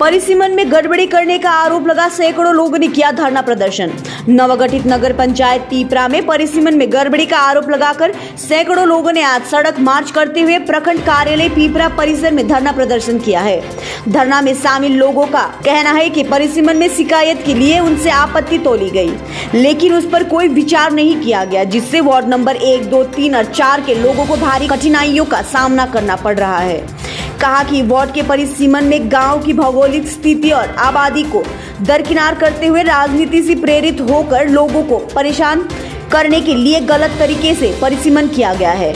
परिसीमन में गड़बड़ी करने का आरोप लगा सैकड़ों लोगों ने किया धरना प्रदर्शन। नवगठित नगर पंचायत पीपरा में परिसीमन में गड़बड़ी का आरोप लगाकर सैकड़ों लोगों ने आज सड़क मार्च करते हुए प्रखंड कार्यालय पीपरा परिसर में धरना प्रदर्शन किया है। धरना में शामिल लोगों का कहना है कि परिसीमन में शिकायत के लिए उनसे आपत्ति तोली गई, लेकिन उस पर कोई विचार नहीं किया गया, जिससे वार्ड नंबर एक, दो, तीन और चार के लोगों को भारी कठिनाइयों का सामना करना पड़ रहा है। कहा कि वार्ड के परिसीमन में गाँव की भौगोलिक स्थिति और आबादी को दरकिनार करते हुए राजनीति से प्रेरित होकर लोगों को परेशान करने के लिए गलत तरीके से परिसीमन किया गया है।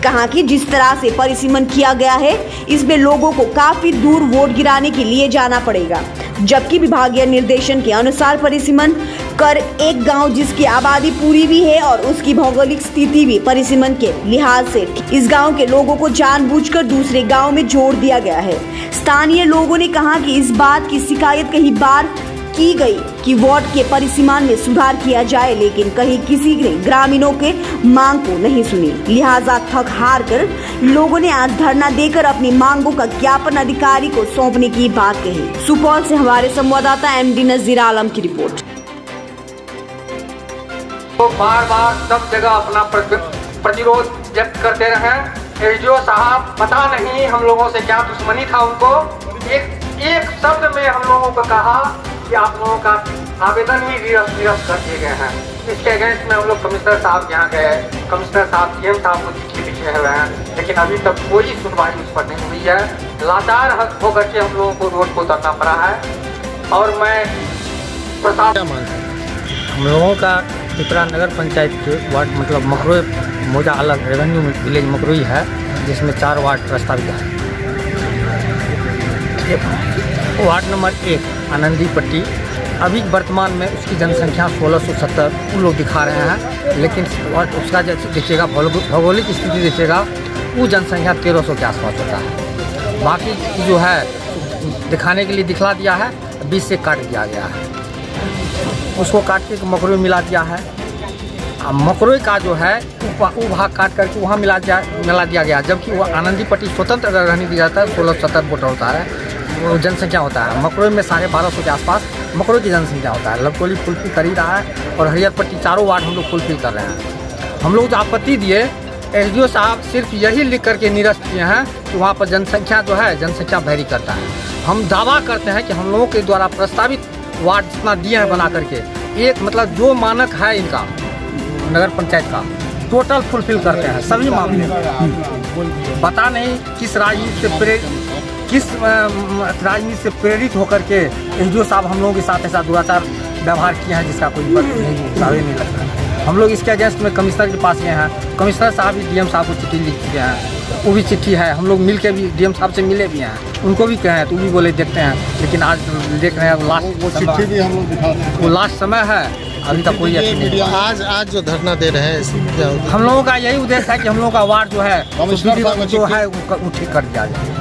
कहा कि जिस तरह से परिसीमन किया गया है, इसमें लोगों को काफ़ी दूर वोट गिराने के लिए जाना पड़ेगा। जबकि विभागीय निर्देशन के अनुसार परिसीमन कर एक गाँव जिसकी आबादी पूरी भी है और उसकी भौगोलिक स्थिति भी परिसीमन के लिहाज से इस गाँव के लोगों को जानबूझकर दूसरे गाँव में जोड़ दिया गया है। स्थानीय लोगों ने कहा कि इस बात की शिकायत कई बार की गई कि वार्ड के परिसीमान में सुधार किया जाए, लेकिन कहीं किसी ने ग्रामीणों के मांग को नहीं सुनी। लिहाजा थक हार कर लोगों ने आज धरना देकर अपनी मांगों का ज्ञापन अधिकारी को सौंपने की बात कही। सुपौल से हमारे संवाददाता एम डी नजीर आलम की रिपोर्ट। वो बार बार सब जगह अपना प्रतिरोध व्यक्त करते रहे एसडीओ साहब, पता नहीं हम लोगों से क्या दुश्मनी था उनको। एक एक शब्द में हम लोगों को कहा कि आप लोगों का आवेदन ही निरस्त कर दिए गए हैं। इसके अगेंस्ट में हम लोग कमिश्नर साहब यहाँ गए कमिश्नर साहब सीएम साहब को चिट्ठी लिखे हुए हैं, लेकिन अभी तक कोई सुनवाई उस पर नहीं हुई है। लाचार होकर के हम लोगों को रोड को उतरना पड़ा है। और मैं प्रशासन? हम लोगों का पिपरा नगर पंचायत वार्ड मतलब मकरोई, मोजा अलग रेवेन्यू विलेज मकरोई है, जिसमें चार वार्ड प्रस्तावित है। वार्ड नंबर एक, आनंदी पट्टी। अभी वर्तमान में उसकी जनसंख्या 1670 वो लोग दिखा रहे हैं। लेकिन उसका जैसे देखिएगा भौगोलिक स्थिति देखिएगा वो जनसंख्या 1300 के आसपास होता है। बाकी जो है, दिखाने के लिए दिखला दिया है, बीस से काट दिया गया है। उसको काट के मकरोई मिला दिया है। आ मकरोई का जो है, वो भाग काट करके वहाँ मिला दिया मिला दिया गया। जबकि वह आनंदी पट्टी स्वतंत्र अगर रहने दिया जाता है, सोलह सत्तर वोटर होता है। जनसंख्या होता है। मकरोई में साढ़े बारह सौ के आसपास मकरोई की जनसंख्या होता है। लवकोली फुलफिल कर ही रहा है और हरियर पट्टी चारों वार्ड हम लोग फुलफिल कर रहे हैं। हम लोग जो आपत्ति दिए, एसडीओ साहब सिर्फ़ यही लिख करके निरस्त किए हैं कि वहाँ पर जनसंख्या जो है, जनसंख्या वैरी करता है। हम दावा करते हैं कि हम लोगों के द्वारा प्रस्तावित वार्ड जितना दिए हैं बना करके, एक मतलब जो मानक है इनका, नगर पंचायत का टोटल फुलफिल करते हैं। सभी मामले। पता नहीं किस राजनीति से प्रे किस राजनीति से प्रेरित होकर के एस साहब हम लोगों के साथ ऐसा दुराचार व्यवहार किए हैं जिसका कोई दावे नहीं लगता हम लोग इसके अगेंस्ट में कमिश्नर के पास गए हैं। कमिश्नर साहब भी डीएम साहब को चिट्ठी लिख चुके हैं। वो भी चिट्ठी है। हम लोग मिल के भी डीएम साहब से मिले भी हैं। उनको भी कहे हैं तो वो भी बोले देखते हैं। लेकिन आज देख रहे हैं लास्ट वो चिट्ठी भी हम लोग दिखा वो लास्ट समय है। अभी तक कोई एक्शन नहीं आज आज जो धरना दे रहे हैं क्या? हम लोगों का यही उद्देश्य है कि हम लोगों का वार्ड जो है जो है वो ठीक कर दिया जाए।